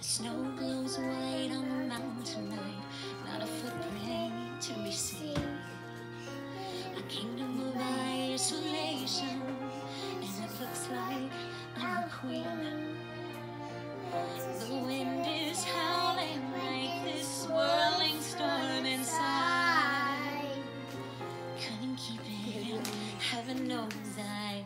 The snow glows white on the mountain night, not a footprint to be seen. A kingdom of isolation, and it looks like I'm a queen. The wind is howling like this swirling storm inside. Couldn't keep it in, heaven knows I.